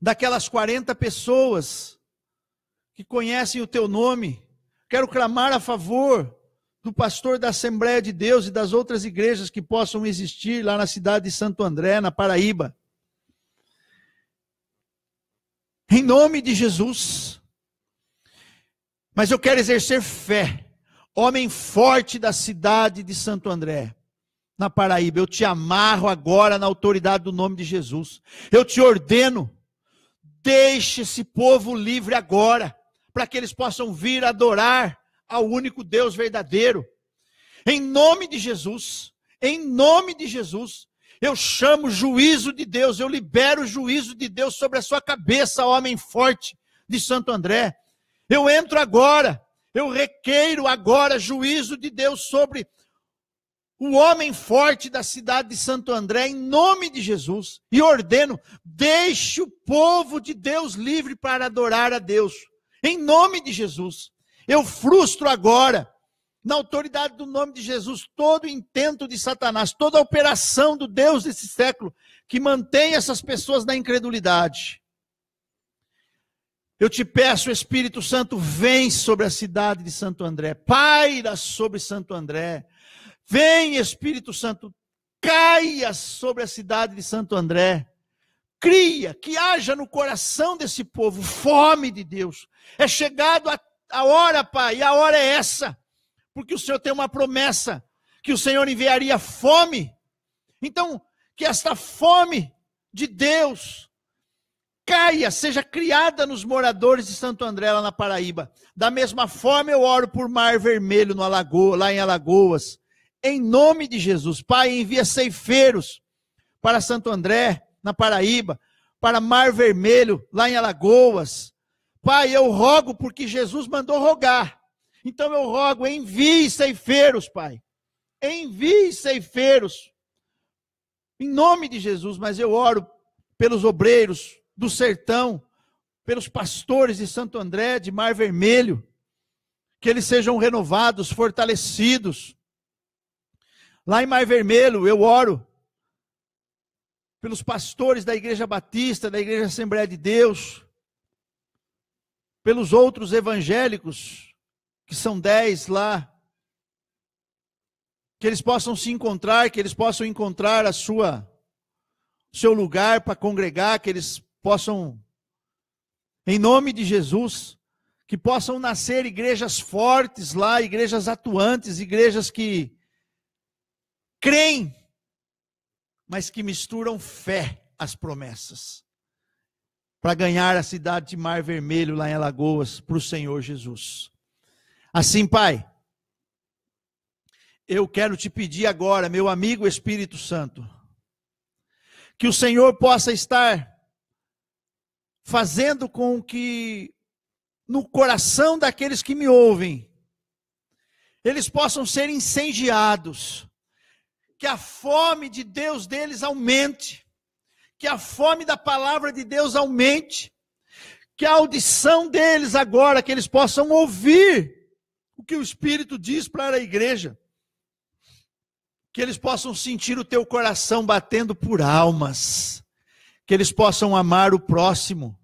daquelas 40 pessoas que conhecem o teu nome. Quero clamar a favor do pastor da Assembleia de Deus e das outras igrejas que possam existir lá na cidade de Santo André, na Paraíba. Em nome de Jesus. Mas eu quero exercer fé. Homem forte da cidade de Santo André, na Paraíba, eu te amarro agora na autoridade do nome de Jesus. Eu te ordeno Deixe esse povo livre agora, para que eles possam vir adorar ao único Deus verdadeiro. Em nome de Jesus, em nome de Jesus, eu chamo juízo de Deus, eu libero o juízo de Deus sobre a sua cabeça, homem forte de Santo André. Eu entro agora, eu requeiro agora juízo de Deus sobre o homem forte da cidade de Santo André, em nome de Jesus, e ordeno: deixe o povo de Deus livre para adorar a Deus, em nome de Jesus. Eu frustro agora, na autoridade do nome de Jesus, todo o intento de Satanás, toda a operação do Deus desse século, que mantém essas pessoas na incredulidade. Eu te peço, Espírito Santo, vem sobre a cidade de Santo André, paira sobre Santo André. Vem, Espírito Santo, caia sobre a cidade de Santo André. Cria, que haja no coração desse povo fome de Deus. É chegado a, a hora, Pai, e a hora é essa, porque o Senhor tem uma promessa que o Senhor enviaria fome. Então, que esta fome de Deus caia, seja criada nos moradores de Santo André, lá na Paraíba. Da mesma forma, eu oro por Mar Vermelho, no Alagoa, lá em Alagoas. Em nome de Jesus, Pai, envia ceifeiros para Santo André, na Paraíba, para Mar Vermelho, lá em Alagoas. Pai, eu rogo porque Jesus mandou rogar. Então eu rogo, envie ceifeiros, Pai. Envie ceifeiros. Em nome de Jesus, mas eu oro pelos obreiros, do sertão, pelos pastores de Santo André, de Mar Vermelho, que eles sejam renovados, fortalecidos. Lá em Mar Vermelho, eu oro pelos pastores da Igreja Batista, da Igreja Assembleia de Deus, pelos outros evangélicos, que são dez lá, que eles possam se encontrar, que eles possam encontrar a sua seu lugar para congregar, que eles possam, em nome de Jesus, que possam nascer igrejas fortes lá, igrejas atuantes, igrejas que creem, mas que misturam fé às promessas, para ganhar a cidade de Mar Vermelho lá em Alagoas para o Senhor Jesus. Assim, Pai, eu quero te pedir agora, meu amigo Espírito Santo, que o Senhor possa estar fazendo com que no coração daqueles que me ouvem, eles possam ser incendiados, que a fome de Deus deles aumente, que a fome da palavra de Deus aumente, que a audição deles agora, que eles possam ouvir o que o Espírito diz para a igreja, que eles possam sentir o teu coração batendo por almas, que eles possam amar o próximo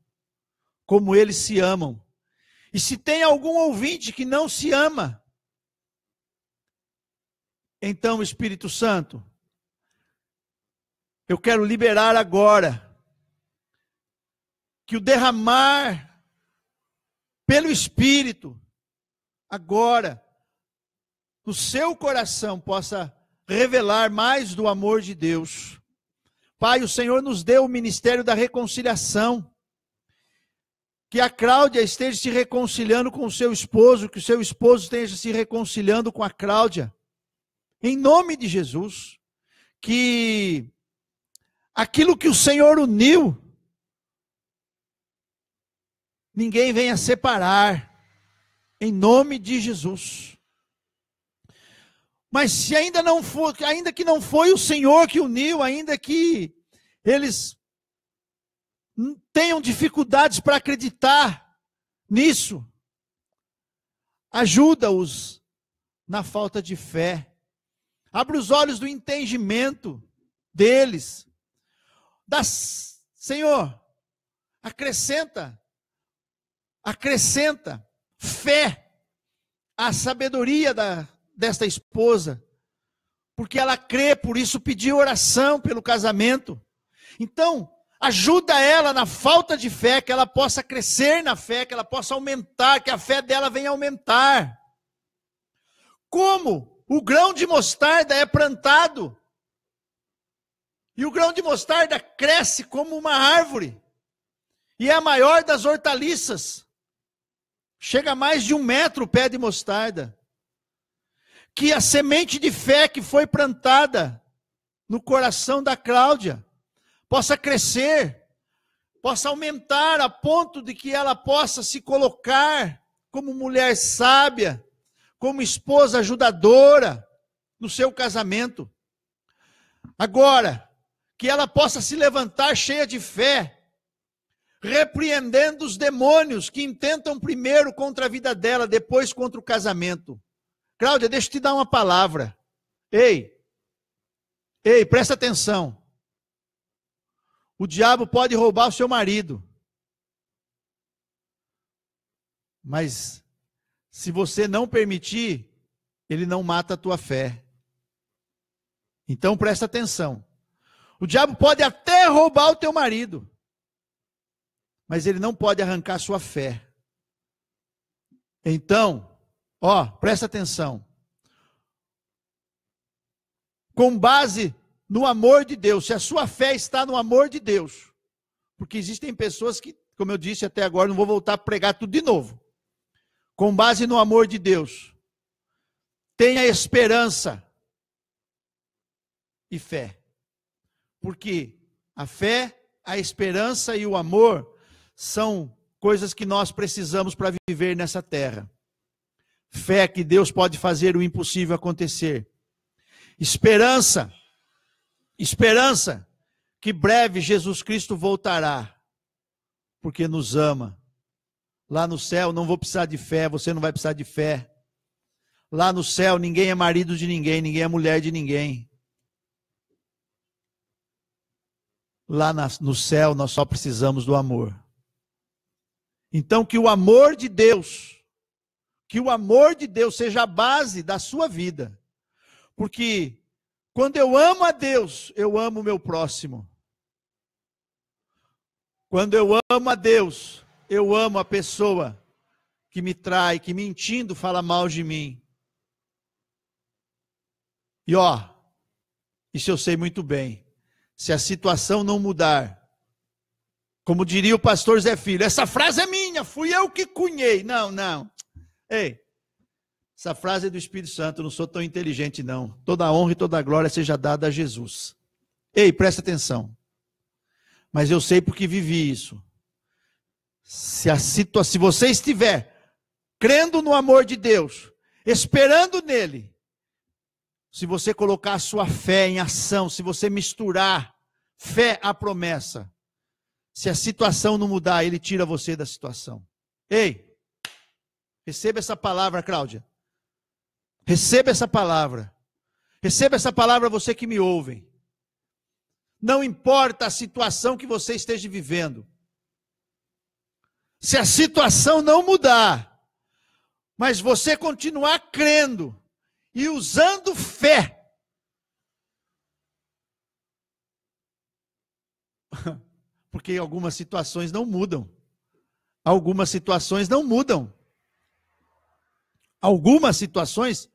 como eles se amam. E se tem algum ouvinte que não se ama, então, Espírito Santo, eu quero liberar agora que o derramar pelo Espírito, agora, no seu coração, possa revelar mais do amor de Deus. Pai, o Senhor nos deu o ministério da reconciliação que a Cláudia esteja se reconciliando com o seu esposo, que o seu esposo esteja se reconciliando com a Cláudia. Em nome de Jesus, que aquilo que o Senhor uniu, ninguém venha separar. Em nome de Jesus. Mas se ainda não for, ainda que não foi o Senhor que uniu, ainda que eles tenham dificuldades para acreditar nisso. Ajuda-os na falta de fé. Abre os olhos do entendimento deles. Das, Senhor, acrescenta, acrescenta fé à sabedoria da, desta esposa, porque ela crê, por isso pediu oração pelo casamento. Então, Ajuda ela na falta de fé, que ela possa crescer na fé, que ela possa aumentar, que a fé dela venha aumentar. Como o grão de mostarda é plantado, e o grão de mostarda cresce como uma árvore, e é a maior das hortaliças. Chega a mais de um metro o pé de mostarda. Que a semente de fé que foi plantada no coração da Cláudia possa crescer, possa aumentar a ponto de que ela possa se colocar como mulher sábia, como esposa ajudadora, no seu casamento. Agora, que ela possa se levantar cheia de fé, repreendendo os demônios que intentam primeiro contra a vida dela, depois contra o casamento. Cláudia, deixa eu te dar uma palavra. Ei, ei, presta atenção. O diabo pode roubar o seu marido. Mas se você não permitir, ele não mata a tua fé. Então presta atenção. O diabo pode até roubar o teu marido, mas ele não pode arrancar a sua fé. Então, ó, presta atenção. Com base no amor de Deus, se a sua fé está no amor de Deus, porque existem pessoas que, como eu disse até agora, não vou voltar a pregar tudo de novo. Com base no amor de Deus, tenha esperança e fé. Porque a fé, a esperança e o amor são coisas que nós precisamos para viver nessa terra. Fé que Deus pode fazer o impossível acontecer. Esperança, esperança que breve Jesus Cristo voltará, porque nos ama. Lá no céu não vou precisar de fé, você não vai precisar de fé. Lá no céu ninguém é marido de ninguém, ninguém é mulher de ninguém. Lá no céu nós só precisamos do amor. Então que o amor de Deus, que o amor de Deus seja a base da sua vida. Porque quando eu amo a Deus, eu amo o meu próximo. Quando eu amo a Deus, eu amo a pessoa que me trai, que mentindo fala mal de mim. E ó, isso eu sei muito bem se a situação não mudar, como diria o pastor Zé Filho, essa frase é minha, fui eu que cunhei. Não, não. Ei, essa frase é do Espírito Santo, não sou tão inteligente, não. Toda a honra e toda a glória seja dada a Jesus. Ei, presta atenção. Mas eu sei porque vivi isso. Se a situação, se você estiver crendo no amor de Deus, esperando nele, se você colocar a sua fé em ação, se você misturar fé à promessa, se a situação não mudar, ele tira você da situação. Ei, receba essa palavra, Cláudia. Receba essa palavra. Receba essa palavra você que me ouve. Não importa a situação que você esteja vivendo. Se a situação não mudar, mas você continuar crendo, e usando fé. Porque algumas situações não mudam. Algumas situações não mudam. Algumas situações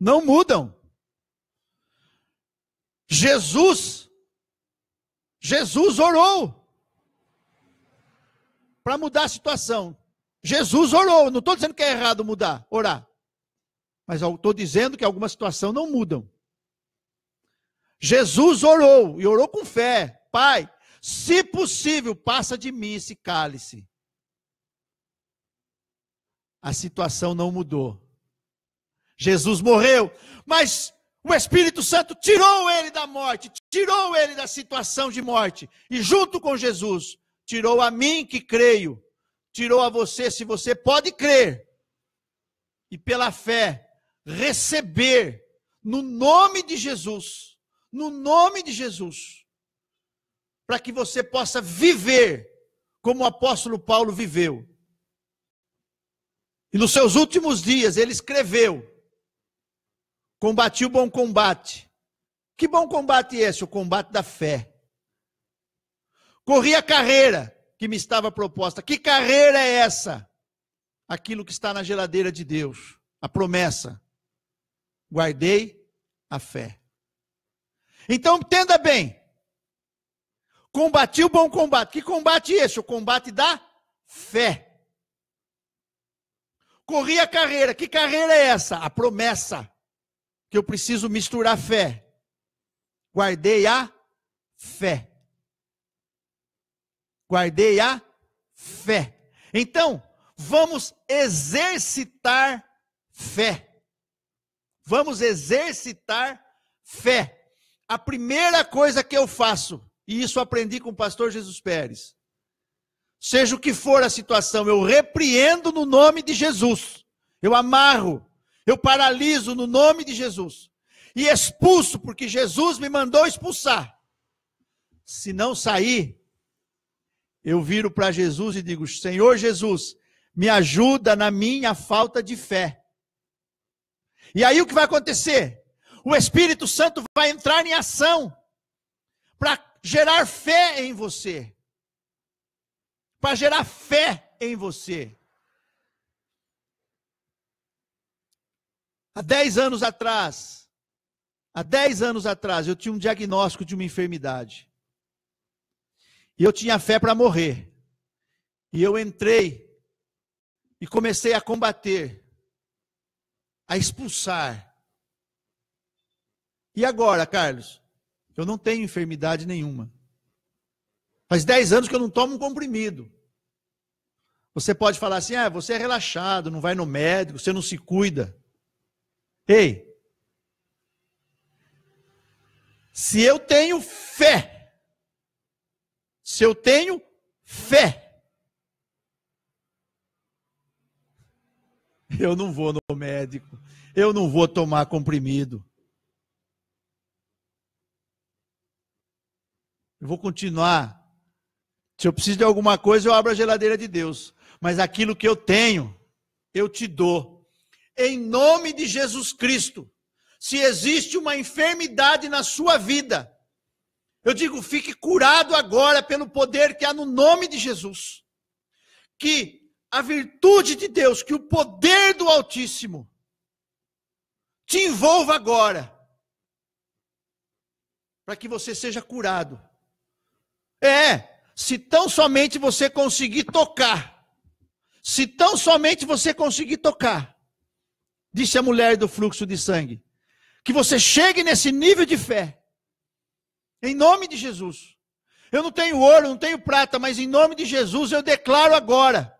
não mudam. Jesus, Jesus orou para mudar a situação. Jesus orou. Não estou dizendo que é errado mudar, orar. Mas estou dizendo que algumas situações não mudam. Jesus orou, e orou com fé. Pai, se possível, passa de mim esse cálice. A situação não mudou. Jesus morreu, mas o Espírito Santo tirou ele da morte, tirou ele da situação de morte, e junto com Jesus, tirou a mim que creio, tirou a você, se você pode crer, e pela fé, receber no nome de Jesus, no nome de Jesus, para que você possa viver como o apóstolo Paulo viveu. E nos seus últimos dias ele escreveu: Combati o bom combate. Que bom combate esse? O combate da fé. Corri a carreira que me estava proposta. Que carreira é essa? Aquilo que está na geladeira de Deus, a promessa guardei a fé. Então, entenda bem. Combati o bom combate. Que combate é esse? O combate da fé. Corri a carreira. Que carreira é essa? A promessa. Que eu preciso misturar fé. Guardei a fé. Guardei a fé. Então, vamos exercitar fé. Vamos exercitar fé. A primeira coisa que eu faço, e isso aprendi com o pastor Jesus Pérez, seja o que for a situação, eu repreendo no nome de Jesus. Eu amarro, eu paraliso no nome de Jesus. E expulso, porque Jesus me mandou expulsar. Se não sair, eu viro para Jesus e digo: Senhor Jesus, me ajuda na minha falta de fé. E aí o que vai acontecer? O Espírito Santo vai entrar em ação para gerar fé em você. Para gerar fé em você. Há dez anos atrás, há dez anos atrás, eu tinha um diagnóstico de uma enfermidade. E eu tinha fé para morrer. E eu entrei e comecei a combater, a expulsar. E agora, Carlos? Eu não tenho enfermidade nenhuma. Faz 10 anos que eu não tomo um comprimido. Você pode falar assim: ah, você é relaxado, não vai no médico, você não se cuida. Ei, se eu tenho fé, se eu tenho fé, eu não vou no médico, eu não vou tomar comprimido. Eu vou continuar. Se eu preciso de alguma coisa, eu abro a geladeira de Deus. Mas aquilo que eu tenho, eu te dou. Em nome de Jesus Cristo. Se existe uma enfermidade na sua vida, eu digo, fique curado agora pelo poder que há no nome de Jesus. Que a virtude de Deus, que o poder do Altíssimo te envolva agora, para que você seja curado é, se tão somente você conseguir tocar. Se tão somente você conseguir tocar. Disse a mulher do fluxo de sangue. Que você chegue nesse nível de fé. Em nome de Jesus. Eu não tenho ouro, não tenho prata, mas em nome de Jesus eu declaro agora.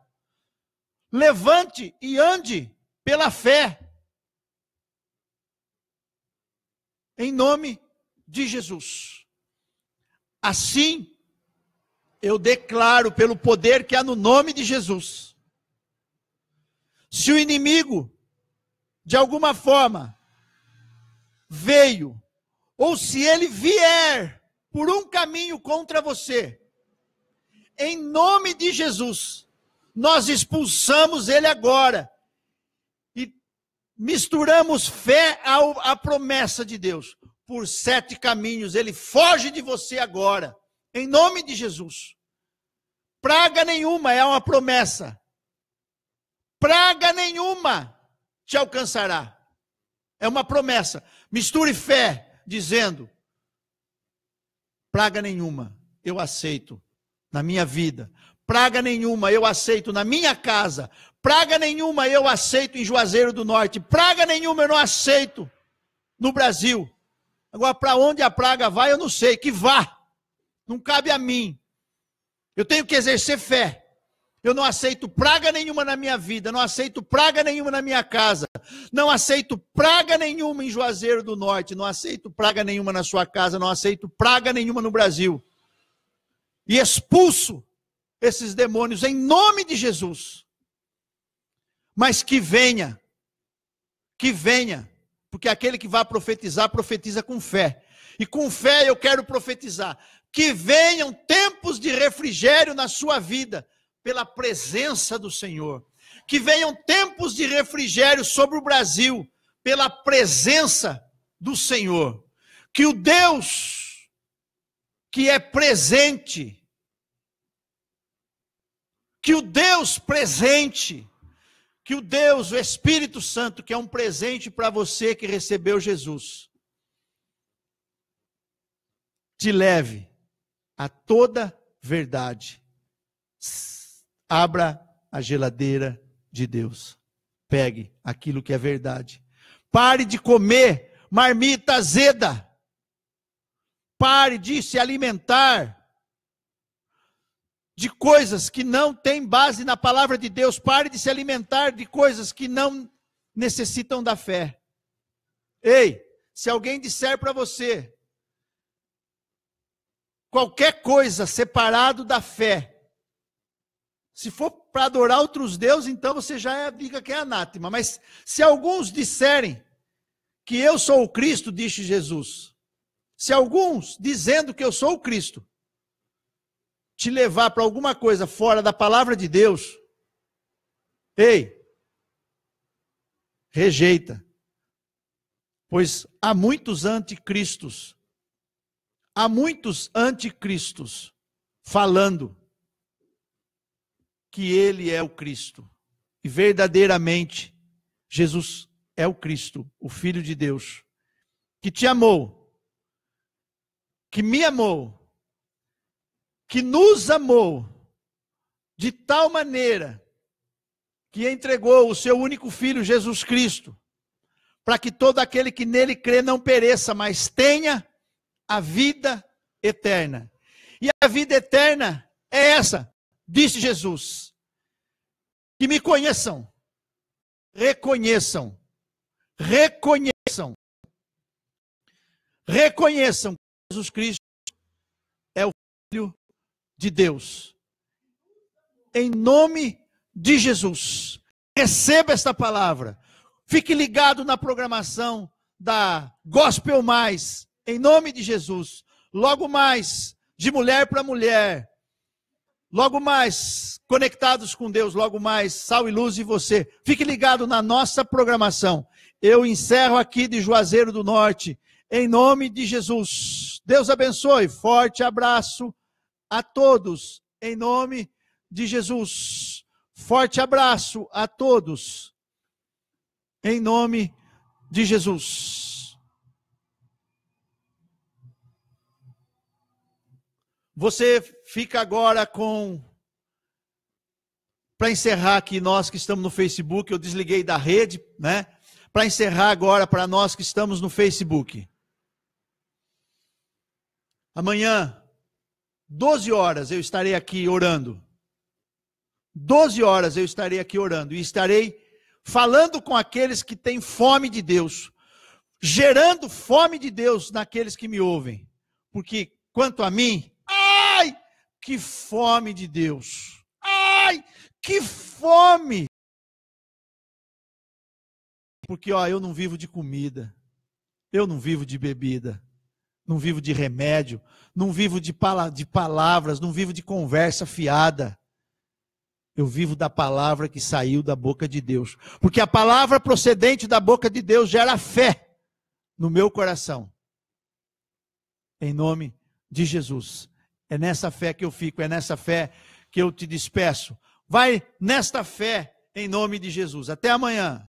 Levante e ande pela fé. Em nome de Jesus. Assim eu declaro pelo poder que há no nome de Jesus. Se o inimigo, de alguma forma, veio, ou se ele vier por um caminho contra você, em nome de Jesus, nós expulsamos ele agora e misturamos fé à promessa de Deus. Por sete caminhos, ele foge de você agora em nome de Jesus. Praga nenhuma é uma promessa. Praga nenhuma te alcançará. É uma promessa. Misture fé, dizendo: praga nenhuma eu aceito na minha vida. Praga nenhuma eu aceito na minha casa. Praga nenhuma eu aceito em Juazeiro do Norte. Praga nenhuma eu não aceito no Brasil. Agora, para onde a praga vai, eu não sei. Que vá. Não cabe a mim. Eu tenho que exercer fé. Eu não aceito praga nenhuma na minha vida, não aceito praga nenhuma na minha casa, não aceito praga nenhuma em Juazeiro do Norte, não aceito praga nenhuma na sua casa, não aceito praga nenhuma no Brasil. E expulso esses demônios em nome de Jesus. Mas que venha, que venha, porque aquele que vai profetizar, profetiza com fé. E com fé eu quero profetizar que venham tempos de refrigério na sua vida, pela presença do Senhor. Que venham tempos de refrigério sobre o Brasil, pela presença do Senhor. Que o Deus que é presente, que o Deus presente, que o Deus, o Espírito Santo, que é um presente para você que recebeu Jesus, te leve a toda verdade. Abra a geladeira de Deus. Pegue aquilo que é verdade. Pare de comer marmita azeda. Pare de se alimentar de coisas que não têm base na palavra de Deus. Pare de se alimentar de coisas que não necessitam da fé. Ei, se alguém disser para você qualquer coisa separado da fé, se for para adorar outros deuses, então você já é, diga que é anátema. Mas se alguns disserem que eu sou o Cristo, disse Jesus, se alguns dizendo que eu sou o Cristo, te levar para alguma coisa fora da palavra de Deus, ei, rejeita. Pois há muitos anticristos, há muitos anticristos falando que ele é o Cristo. E verdadeiramente, Jesus é o Cristo, o Filho de Deus, que te amou, que me amou, que nos amou de tal maneira que entregou o seu único filho, Jesus Cristo, para que todo aquele que nele crê não pereça, mas tenha a vida eterna. E a vida eterna é essa: disse Jesus. Que me conheçam, reconheçam, reconheçam, reconheçam que Jesus Cristo é o Filho de Deus. Em nome de Jesus. Receba esta palavra. Fique ligado na programação da Gospel Mais, em nome de Jesus. Logo mais, de mulher para mulher, Logo mais, conectados com Deus, logo mais, sal e luz e você. Fique ligado na nossa programação. Eu encerro aqui de Juazeiro do Norte, em nome de Jesus. Deus abençoe. Forte abraço a todos, em nome de Jesus. Forte abraço a todos, em nome de Jesus. Você fica agora com. Para encerrar aqui, nós que estamos no Facebook, eu desliguei da rede, né? Para encerrar agora, para nós que estamos no Facebook. Amanhã, 12 horas, eu estarei aqui orando. 12 horas eu estarei aqui orando e estarei falando com aqueles que têm fome de Deus, gerando fome de Deus naqueles que me ouvem. Porque, quanto a mim, que fome de Deus! Ai, que fome! Porque, ó, eu não vivo de comida, eu não vivo de bebida, não vivo de remédio, não vivo de, pala de palavras, não vivo de conversa fiada. Eu vivo da palavra que saiu da boca de Deus. Porque a palavra procedente da boca de Deus gera fé no meu coração. Em nome de Jesus. É nessa fé que eu fico, é nessa fé que eu te despeço. Vai nesta fé, em nome de Jesus. Até amanhã.